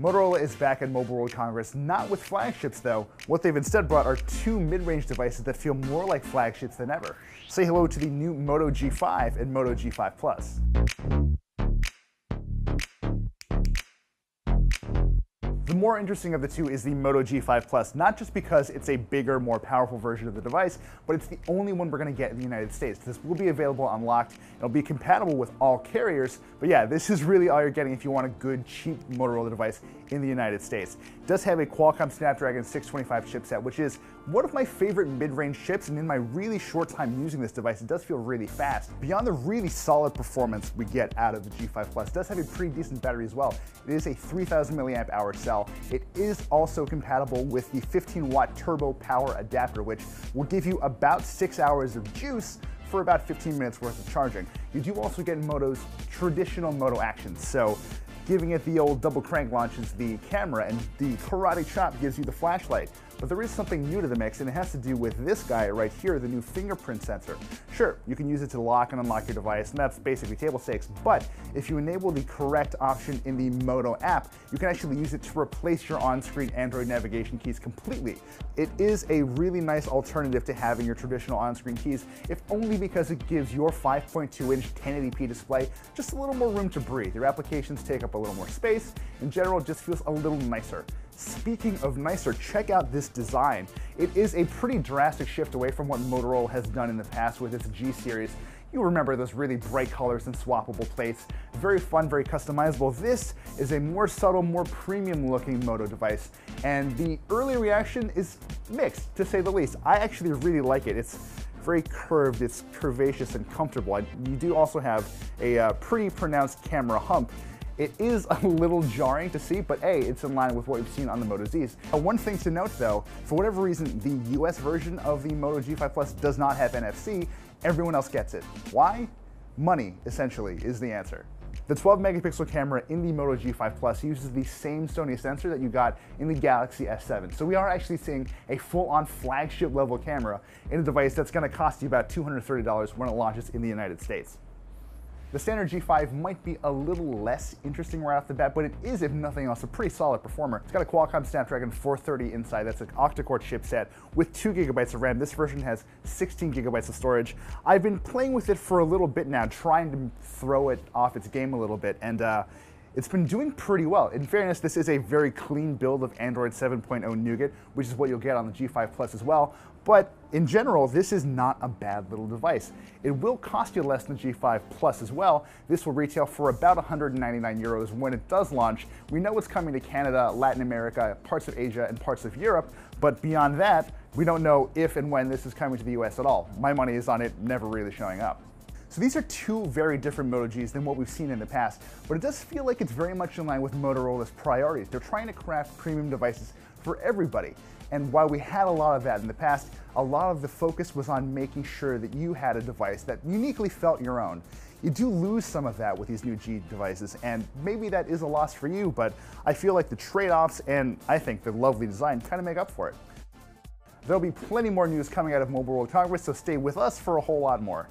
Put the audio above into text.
Motorola is back at Mobile World Congress, not with flagships though. What they've instead brought are two mid-range devices that feel more like flagships than ever. Say hello to the new Moto G5 and Moto G5 Plus. The more interesting of the two is the Moto G5 Plus, not just because it's a bigger, more powerful version of the device, but it's the only one we're going to get in the United States. This will be available unlocked. It'll be compatible with all carriers, but yeah, this is really all you're getting if you want a good, cheap Motorola device in the United States. It does have a Qualcomm Snapdragon 625 chipset, which is one of my favorite mid-range chips, and in my really short time using this device, it does feel really fast. Beyond the really solid performance we get out of the G5 Plus, it does have a pretty decent battery as well. It is a 3000 milliamp hour cell. It is also compatible with the 15 watt turbo power adapter, which will give you about six hours of juice for about 15 minutes worth of charging. You do also get Moto's traditional Moto actions. So giving it the old double crank launches the camera and the karate chop gives you the flashlight. But there is something new to the mix, and it has to do with this guy right here, the new fingerprint sensor. Sure, you can use it to lock and unlock your device, and that's basically table stakes, but if you enable the correct option in the Moto app, you can actually use it to replace your on-screen Android navigation keys completely. It is a really nice alternative to having your traditional on-screen keys, if only because it gives your 5.2-inch 1080p display just a little more room to breathe. Your applications take up a little more space. In general, just feels a little nicer. Speaking of nicer, check out this design. It is a pretty drastic shift away from what Motorola has done in the past with its G series. You remember those really bright colors and swappable plates. Very fun, very customizable. This is a more subtle, more premium looking Moto device. And the early reaction is mixed, to say the least. I actually really like it. It's very curved, it's curvaceous and comfortable. You do also have a uh, pretty pronounced camera hump it is a little jarring to see, but A, it's in line with what we've seen on the Moto Zs. One thing to note though, for whatever reason, the US version of the Moto G5 Plus does not have NFC. Everyone else gets it. Why? Money, essentially, is the answer. The 12 megapixel camera in the Moto G5 Plus uses the same Sony sensor that you got in the Galaxy S7. So we are actually seeing a full-on flagship level camera in a device that's gonna cost you about $230 when it launches in the United States. The standard G5 might be a little less interesting right off the bat, but it is, if nothing else, a pretty solid performer. It's got a Qualcomm Snapdragon 430 inside. That's an octa-core chipset with 2 gigabytes of RAM. This version has 16 gigabytes of storage. I've been playing with it for a little bit now, trying to throw it off its game a little bit, and uh, it's been doing pretty well. In fairness, this is a very clean build of Android 7.0 Nougat, which is what you'll get on the G5 Plus as well. But in general, this is not a bad little device. It will cost you less than G5 Plus as well. This will retail for about 199 euros when it does launch. We know it's coming to Canada, Latin America, parts of Asia, and parts of Europe, but beyond that, we don't know if and when this is coming to the US at all. My money is on it never really showing up. So these are two very different Moto Gs than what we've seen in the past, but it does feel like it's very much in line with Motorola's priorities. They're trying to craft premium devices for everybody. And while we had a lot of that in the past, a lot of the focus was on making sure that you had a device that uniquely felt your own. You do lose some of that with these new G devices, and maybe that is a loss for you, but I feel like the trade-offs and I think the lovely design kind of make up for it. There'll be plenty more news coming out of Mobile World Congress, so stay with us for a whole lot more.